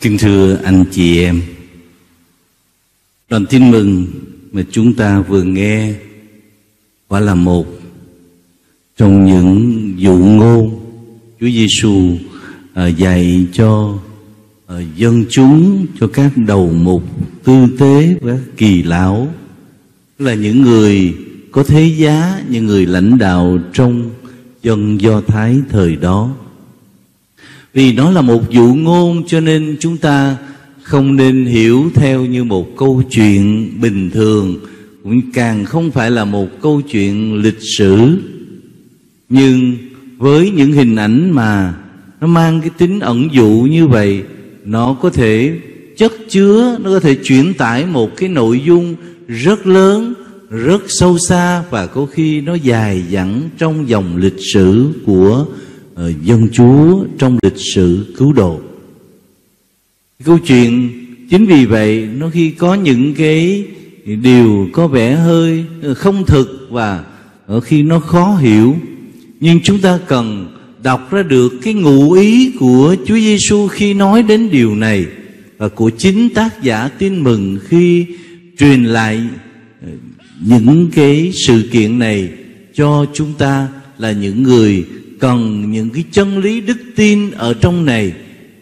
Kính thưa anh chị em Đoàn tin mừng mà chúng ta vừa nghe Quả là một Trong những dụ ngôn Chúa Giêsu à, dạy cho à, dân chúng, Cho các đầu mục tư tế và kỳ lão. Là những người có thế giá, Những người lãnh đạo trong dân Do Thái thời đó vì nó là một dụ ngôn cho nên chúng ta không nên hiểu theo như một câu chuyện bình thường. Cũng càng không phải là một câu chuyện lịch sử. Nhưng với những hình ảnh mà nó mang cái tính ẩn dụ như vậy, nó có thể chất chứa, nó có thể chuyển tải một cái nội dung rất lớn, rất sâu xa và có khi nó dài dẳng trong dòng lịch sử của Ờ, dân chúa trong lịch sử cứu độ. Câu chuyện chính vì vậy, nó khi có những cái điều có vẻ hơi ờ, không thực và ở khi nó khó hiểu, nhưng chúng ta cần đọc ra được cái ngụ ý của Chúa Giêsu khi nói đến điều này và của chính tác giả tin mừng khi truyền lại những cái sự kiện này cho chúng ta là những người cần những cái chân lý đức tin ở trong này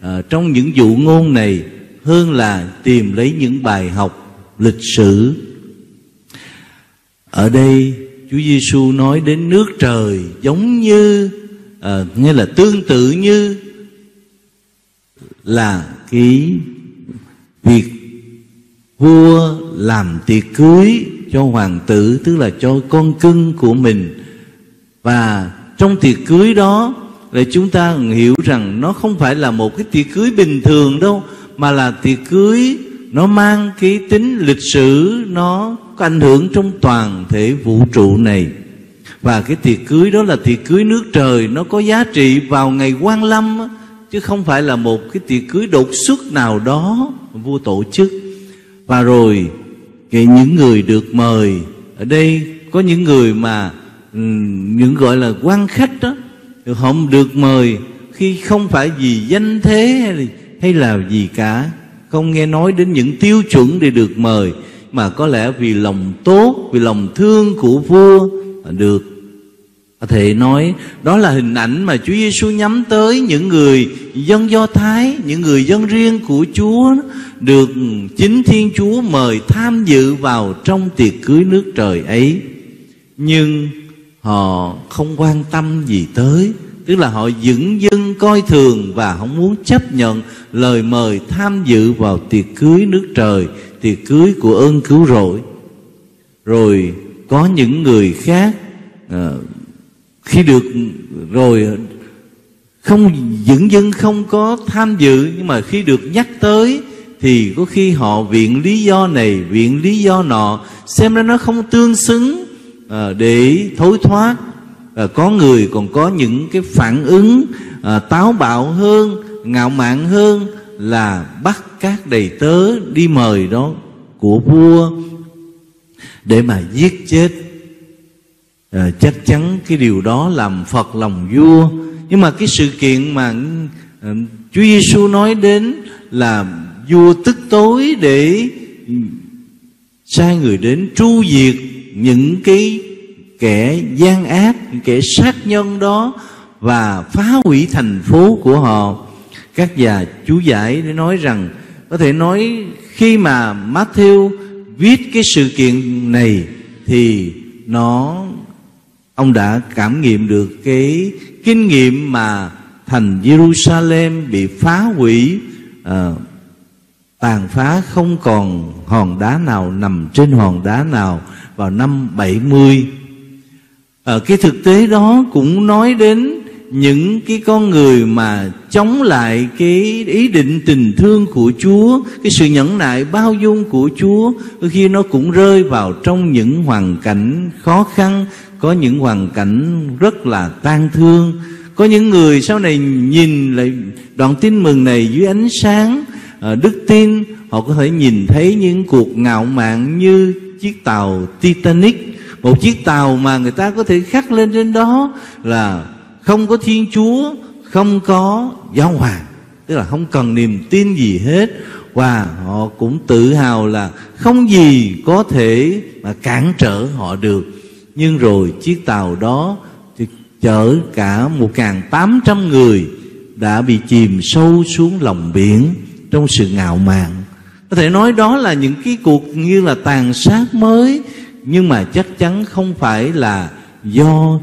à, trong những dụ ngôn này hơn là tìm lấy những bài học lịch sử. Ở đây Chúa Giêsu nói đến nước trời giống như à, nghĩa là tương tự như là cái việc vua làm tiệc cưới cho hoàng tử tức là cho con cưng của mình và trong tiệc cưới đó, là chúng ta hiểu rằng nó không phải là một cái tiệc cưới bình thường đâu, mà là tiệc cưới nó mang cái tính lịch sử, nó có ảnh hưởng trong toàn thể vũ trụ này. Và cái tiệc cưới đó là tiệc cưới nước trời, nó có giá trị vào ngày quan lâm chứ không phải là một cái tiệc cưới đột xuất nào đó vua tổ chức. Và rồi cái những người được mời, ở đây có những người mà Ừ, những gọi là quan khách đó họ được mời khi không phải vì danh thế hay là, hay là gì cả không nghe nói đến những tiêu chuẩn để được mời mà có lẽ vì lòng tốt vì lòng thương của vua được có thể nói đó là hình ảnh mà Chúa Giêsu nhắm tới những người dân Do Thái, những người dân riêng của Chúa được chính Thiên Chúa mời tham dự vào trong tiệc cưới nước trời ấy. Nhưng họ không quan tâm gì tới tức là họ dững dưng coi thường và không muốn chấp nhận lời mời tham dự vào tiệc cưới nước trời tiệc cưới của ơn cứu rỗi. Rồi có những người khác à, khi được rồi không dững dưng không có tham dự nhưng mà khi được nhắc tới thì có khi họ viện lý do này viện lý do nọ xem ra nó không tương xứng à, để thối thoát. À, có người còn có những cái phản ứng à, táo bạo hơn ngạo mạn hơn là bắt các đầy tớ đi mời đó của vua để mà giết chết. À, chắc chắn cái điều đó làm phật lòng vua. Nhưng mà cái sự kiện mà à, Chúa Giêsu nói đến là vua tức tối để sai người đến tru diệt những cái kẻ gian ác những kẻ sát nhân đó và phá hủy thành phố của họ. Các nhà chú giải để nói rằng có thể nói khi mà Matthew viết cái sự kiện này thì nó ông đã cảm nghiệm được cái kinh nghiệm mà thành Jerusalem bị phá hủy à, tàn phá không còn hòn đá nào nằm trên hòn đá nào vào năm 70 à, ờ, cái thực tế đó cũng nói đến những cái con người mà chống lại cái ý định tình thương của Chúa, cái sự nhẫn nại bao dung của Chúa, đôi khi nó cũng rơi vào trong những hoàn cảnh khó khăn, có những hoàn cảnh rất là tan thương. Có những người sau này nhìn lại đoạn tin mừng này dưới ánh sáng ờ, đức tin, họ có thể nhìn thấy những cuộc ngạo mạn như chiếc tàu Titanic, một chiếc tàu mà người ta có thể khắc lên trên đó là không có thiên chúa, không có giáo hoàng. Tức là không cần niềm tin gì hết. Và họ cũng tự hào là không gì có thể mà cản trở họ được. Nhưng rồi chiếc tàu đó thì chở cả một tám trăm người đã bị chìm sâu xuống lòng biển trong sự ngạo mạn có thể nói đó là những cái cuộc như là tàn sát mới nhưng mà chắc chắn không phải là do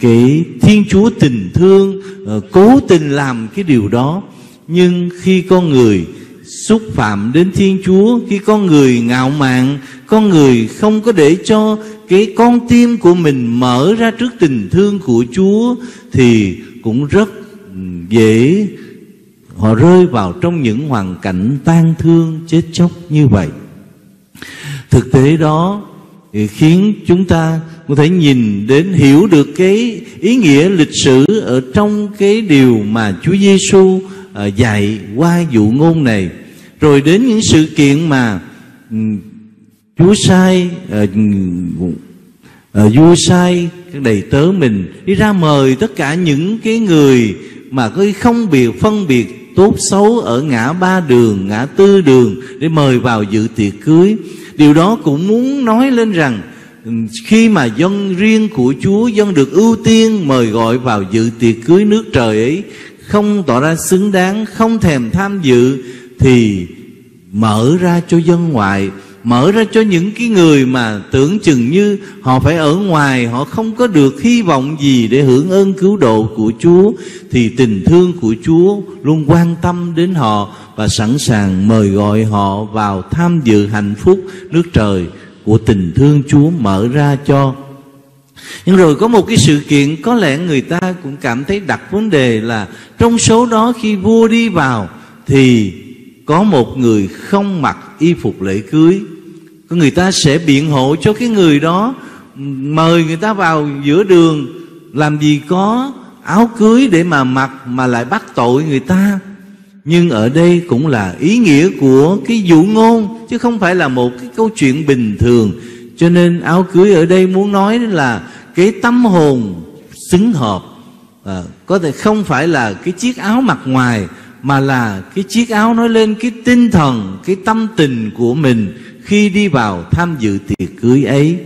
cái thiên chúa tình thương uh, cố tình làm cái điều đó. Nhưng khi con người xúc phạm đến thiên chúa khi con người ngạo mạn con người không có để cho cái con tim của mình mở ra trước tình thương của chúa thì cũng rất ừ, dễ họ rơi vào trong những hoàn cảnh tan thương, chết chóc như vậy. Thực tế đó khiến chúng ta có thể nhìn đến, hiểu được cái ý nghĩa lịch sử ở trong cái điều mà Chúa Giêsu à, dạy qua dụ ngôn này. Rồi đến những sự kiện mà ừ, Chúa sai à, à, vua sai, các đầy tớ mình đi ra mời tất cả những cái người mà có không biệt, phân biệt tốt xấu ở ngã ba đường, ngã tư đường để mời vào dự tiệc cưới. Điều đó cũng muốn nói lên rằng khi mà dân riêng của Chúa, dân được ưu tiên mời gọi vào dự tiệc cưới nước trời ấy, không tỏ ra xứng đáng, không thèm tham dự, thì mở ra cho dân ngoại mở ra cho những cái người mà tưởng chừng như họ phải ở ngoài, họ không có được hy vọng gì để hưởng ơn cứu độ của Chúa, thì tình thương của Chúa luôn quan tâm đến họ và sẵn sàng mời gọi họ vào tham dự hạnh phúc nước trời của tình thương Chúa mở ra cho. Nhưng rồi có một cái sự kiện, có lẽ người ta cũng cảm thấy đặt vấn đề là trong số đó khi vua đi vào thì có một người không mặc y phục lễ cưới người ta sẽ biện hộ cho cái người đó. Mời người ta vào giữa đường. Làm gì có áo cưới để mà mặc mà lại bắt tội người ta. Nhưng ở đây cũng là ý nghĩa của cái dụ ngôn chứ không phải là một cái câu chuyện bình thường. Cho nên áo cưới ở đây muốn nói là cái tâm hồn xứng hợp. À, có thể không phải là cái chiếc áo mặc ngoài mà là cái chiếc áo nói lên cái tinh thần cái tâm tình của mình khi đi vào tham dự tiệc cưới ấy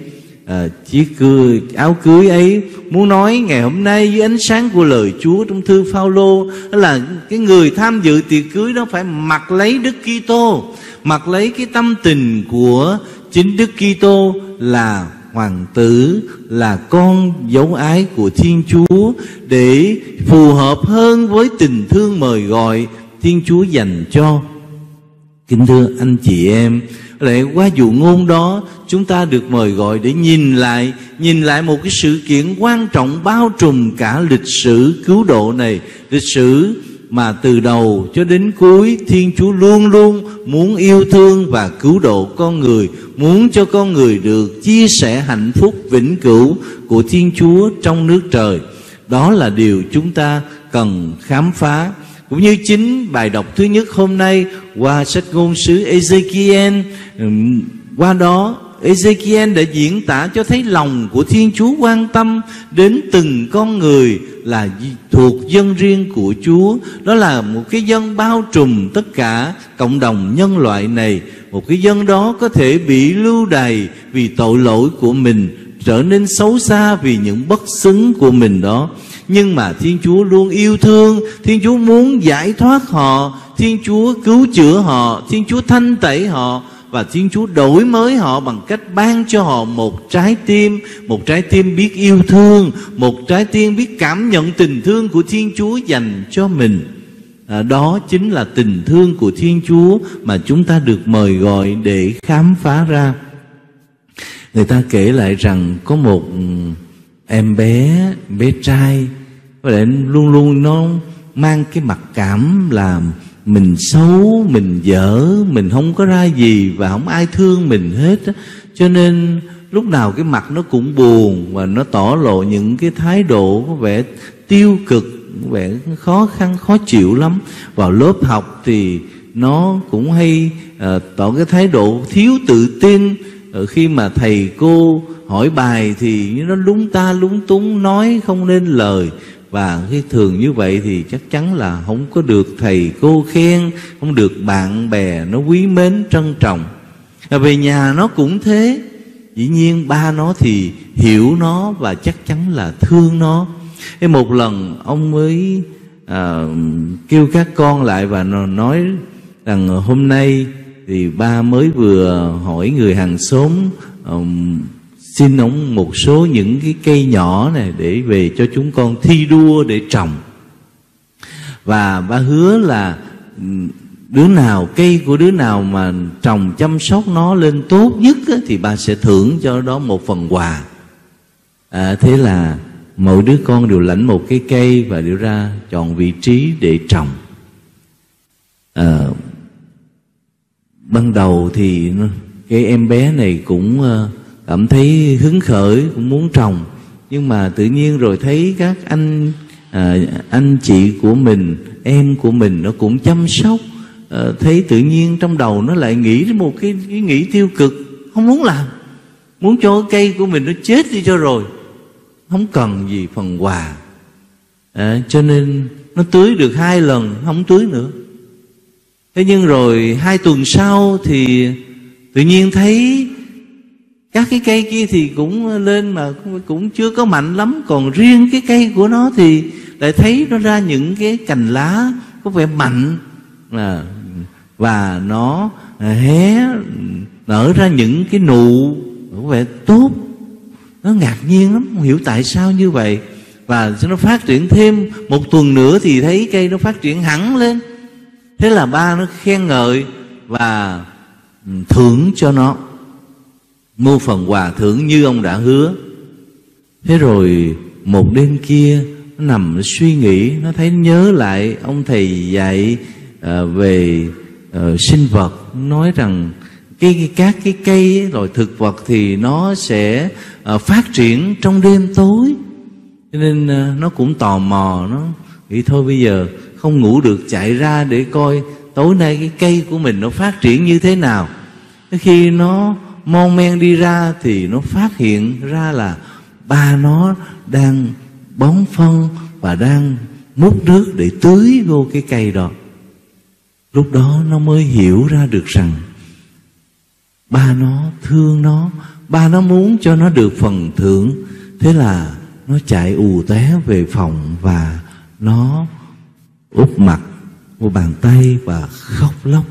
ờ, à, chiếc cưới, áo cưới ấy muốn nói ngày hôm nay với ánh sáng của lời Chúa trong thư Phaolô là cái người tham dự tiệc cưới đó phải mặc lấy Đức Kitô mặc lấy cái tâm tình của chính Đức Kitô là hoàng tử là con dấu ái của Thiên Chúa để phù hợp hơn với tình thương mời gọi Thiên Chúa dành cho. Kính thưa anh chị em, lại qua dụ ngôn đó, chúng ta được mời gọi để nhìn lại nhìn lại một cái sự kiện quan trọng bao trùm cả lịch sử cứu độ này. Lịch sử mà từ đầu cho đến cuối, thiên chúa luôn luôn muốn yêu thương và cứu độ con người, muốn cho con người được chia sẻ hạnh phúc vĩnh cửu của thiên chúa trong nước trời. Đó là điều chúng ta cần khám phá cũng như chính bài đọc thứ nhất hôm nay qua sách ngôn sứ Ezekiel qua đó Ezekiel đã diễn tả cho thấy lòng của Thiên Chúa quan tâm đến từng con người là thuộc dân riêng của Chúa. Đó là một cái dân bao trùm tất cả cộng đồng nhân loại này. Một cái dân đó có thể bị lưu đày vì tội lỗi của mình, trở nên xấu xa vì những bất xứng của mình đó. Nhưng mà Thiên Chúa luôn yêu thương, Thiên Chúa muốn giải thoát họ, Thiên Chúa cứu chữa họ, Thiên Chúa thanh tẩy họ và Thiên Chúa đổi mới họ bằng cách ban cho họ một trái tim, một trái tim biết yêu thương, một trái tim biết cảm nhận tình thương của Thiên Chúa dành cho mình. À, đó chính là tình thương của Thiên Chúa mà chúng ta được mời gọi để khám phá ra. Người ta kể lại rằng có một ừ, em bé, bé trai, có lẽ luôn luôn nó mang cái mặt cảm là mình xấu mình dở mình không có ra gì và không ai thương mình hết cho nên lúc nào cái mặt nó cũng buồn và nó tỏ lộ những cái thái độ có vẻ tiêu cực có vẻ khó khăn khó chịu lắm. Vào lớp học thì nó cũng hay uh, tỏ cái thái độ thiếu tự tin. Ở khi mà thầy cô hỏi bài thì nó lúng ta lúng túng nói không nên lời và cái thường như vậy thì chắc chắn là không có được thầy cô khen không được bạn bè nó quý mến trân trọng. Và về nhà nó cũng thế. Dĩ nhiên ba nó thì hiểu nó và chắc chắn là thương nó. Cái một lần ông mới à, kêu các con lại và nói rằng hôm nay thì ba mới vừa hỏi người hàng xóm um, xin ông một số những cái cây nhỏ này để về cho chúng con thi đua để trồng. Và ba hứa là ừ, đứa nào cây của đứa nào mà trồng chăm sóc nó lên tốt nhất á, thì ba sẽ thưởng cho đó một phần quà. À, thế là mỗi đứa con đều lãnh một cái cây và đều ra chọn vị trí để trồng. À, ban đầu thì cái em bé này cũng uh, cảm thấy hứng khởi cũng muốn trồng. Nhưng mà tự nhiên rồi thấy các anh à, anh chị của mình em của mình nó cũng chăm sóc. À, thấy tự nhiên trong đầu nó lại nghĩ đến một cái, cái nghĩ tiêu cực. Không muốn làm. Muốn cho cái cây của mình nó chết đi cho rồi. Không cần gì phần quà. À, cho nên nó tưới được hai lần không tưới nữa. Thế nhưng rồi hai tuần sau thì tự nhiên thấy các cái cây kia thì cũng lên mà cũng chưa có mạnh lắm. Còn riêng cái cây của nó thì lại thấy nó ra những cái cành lá có vẻ mạnh. Là và nó hé, nở ra những cái nụ có vẻ tốt. Nó ngạc nhiên lắm, không hiểu tại sao như vậy. Và nó phát triển thêm một tuần nữa thì thấy cây nó phát triển hẳn lên. Thế là ba nó khen ngợi và ừ, thưởng cho nó mua phần quà thưởng như ông đã hứa. Thế rồi một đêm kia nó nằm nó suy nghĩ nó thấy nhớ lại ông thầy dạy uh, về uh, sinh vật nói rằng cái, cái các cái cây rồi thực vật thì nó sẽ uh, phát triển trong đêm tối. Cho nên uh, nó cũng tò mò nó nghĩ thôi bây giờ không ngủ được chạy ra để coi tối nay cái cây của mình nó phát triển như thế nào. Khi nó mon men đi ra thì nó phát hiện ra là ba nó đang bón phân và đang múc nước để tưới vô cái cây đó. Lúc đó nó mới hiểu ra được rằng ba nó thương nó ba nó muốn cho nó được phần thưởng. Thế là nó chạy ù té về phòng và nó úp mặt vô bàn tay và khóc lóc.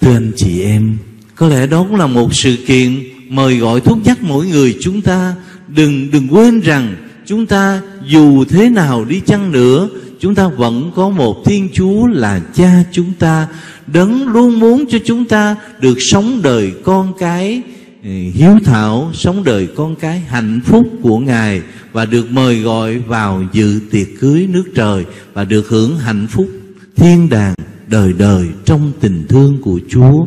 Thưa anh chị em, có lẽ đó cũng là một sự kiện mời gọi thúc nhắc mỗi người chúng ta đừng đừng quên rằng chúng ta dù thế nào đi chăng nữa, chúng ta vẫn có một thiên chúa là cha chúng ta, đấng luôn muốn cho chúng ta được sống đời con cái ừ, hiếu thảo, sống đời con cái hạnh phúc của ngài và được mời gọi vào dự tiệc cưới nước trời và được hưởng hạnh phúc thiên đàng đời đời trong tình thương của Chúa.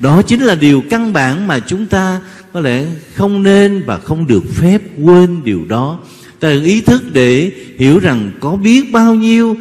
Đó chính là điều căn bản mà chúng ta có lẽ không nên và không được phép quên điều đó. Ta ý thức để hiểu rằng có biết bao nhiêu,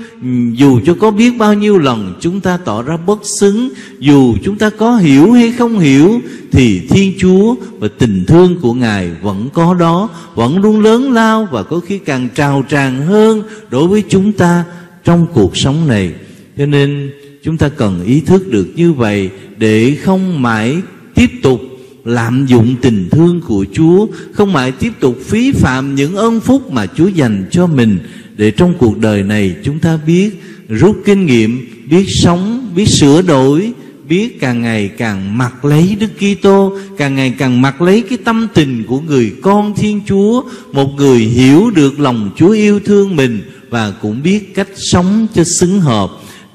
Dù cho có biết bao nhiêu lần chúng ta tỏ ra bất xứng, Dù chúng ta có hiểu hay không hiểu, Thì Thiên Chúa và tình thương của Ngài vẫn có đó, Vẫn luôn lớn lao và có khi càng trào tràn hơn Đối với chúng ta trong cuộc sống này Cho nên chúng ta cần ý thức được như vậy để không mãi tiếp tục lạm dụng tình thương của Chúa, không mãi tiếp tục phí phạm những ơn phúc mà Chúa dành cho mình. Để trong cuộc đời này chúng ta biết rút kinh nghiệm, biết sống, biết sửa đổi, biết càng ngày càng mặc lấy Đức Kitô, càng ngày càng mặc lấy cái tâm tình của người con Thiên Chúa, một người hiểu được lòng Chúa yêu thương mình và cũng biết cách sống cho xứng hợp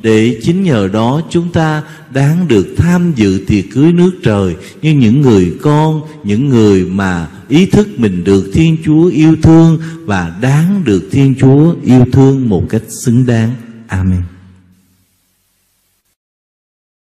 để chính nhờ đó chúng ta đáng được tham dự tiệc cưới nước trời như những người con, những người mà ý thức mình được thiên chúa yêu thương và đáng được thiên chúa yêu thương một cách xứng đáng. Amen.